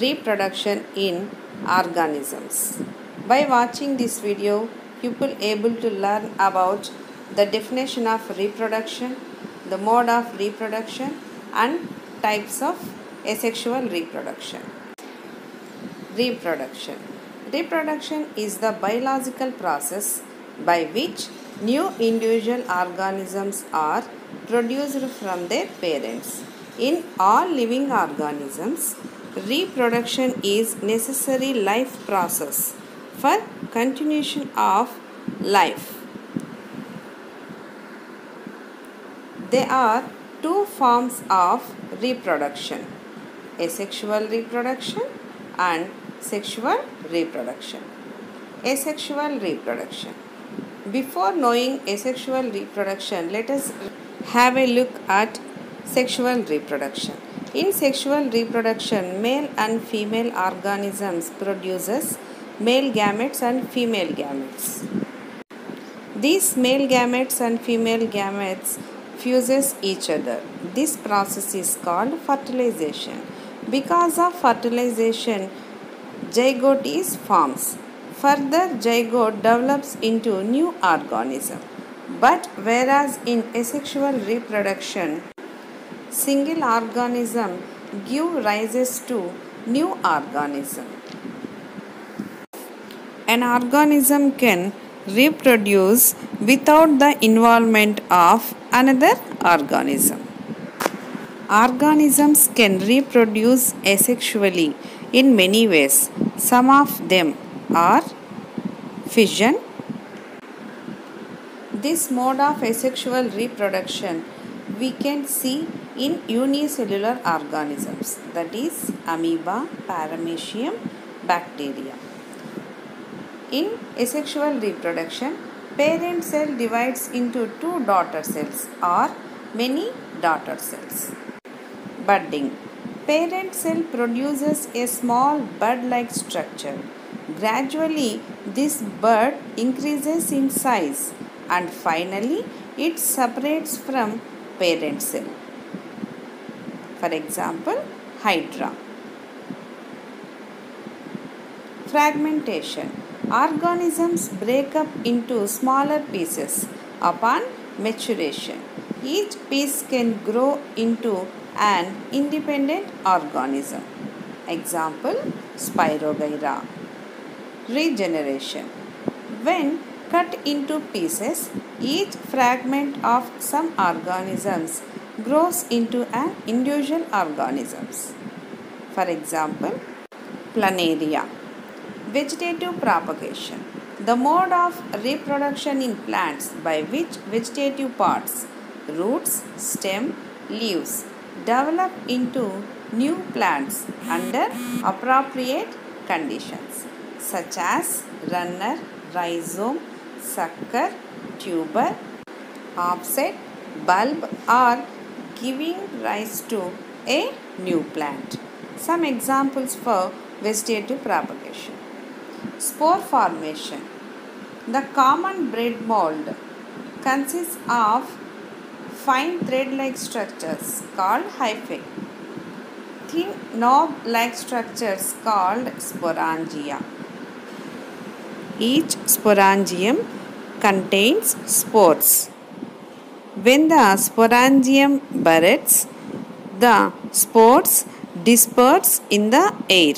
reproduction in organisms. By watching this video, will able to learn about the definition of reproduction, the mode of reproduction and types of asexual reproduction. Reproduction. Reproduction is the biological process by which new individual organisms are produced from their parents. In all living organisms, reproduction is necessary life process for continuation of life. There are two forms of reproduction asexual reproduction and sexual reproduction. Asexual reproduction. Before knowing asexual reproduction, let us have a look at sexual reproduction. In sexual reproduction, male and female organisms produces male gametes and female gametes. These male gametes and female gametes fuses each other. This process is called fertilization. Because of fertilization, zygote is forms. Further, zygote develops into new organism. But whereas in asexual reproduction, single organism give rises to new organism. An organism can reproduce without the involvement of another organism. Organisms can reproduce asexually in many ways. Some of them are fission. This mode of asexual reproduction we can see in unicellular organisms that is amoeba, paramecium, bacteria. In asexual reproduction, parent cell divides into two daughter cells or many daughter cells. Budding. Parent cell produces a small bud-like structure. Gradually, this bud increases in size and finally it separates from parent cell. For example, Hydra. Fragmentation. Organisms break up into smaller pieces upon maturation. Each piece can grow into an independent organism. Example Spirogyra. Regeneration. When cut into pieces, each fragment of some organisms grows into an individual organisms. For example, planaria. Vegetative propagation. The mode of reproduction in plants by which vegetative parts, roots, stem, leaves develop into new plants under appropriate conditions such as runner, rhizome, sucker, tuber, offset, bulb are giving rise to a new plant. Some examples for vegetative propagation. Spore formation. The common bread mold consists of fine thread-like structures called hyphae. Thin knob-like structures called sporangia. Each sporangium contains spores. When the sporangium buds, the spores disperse in the air.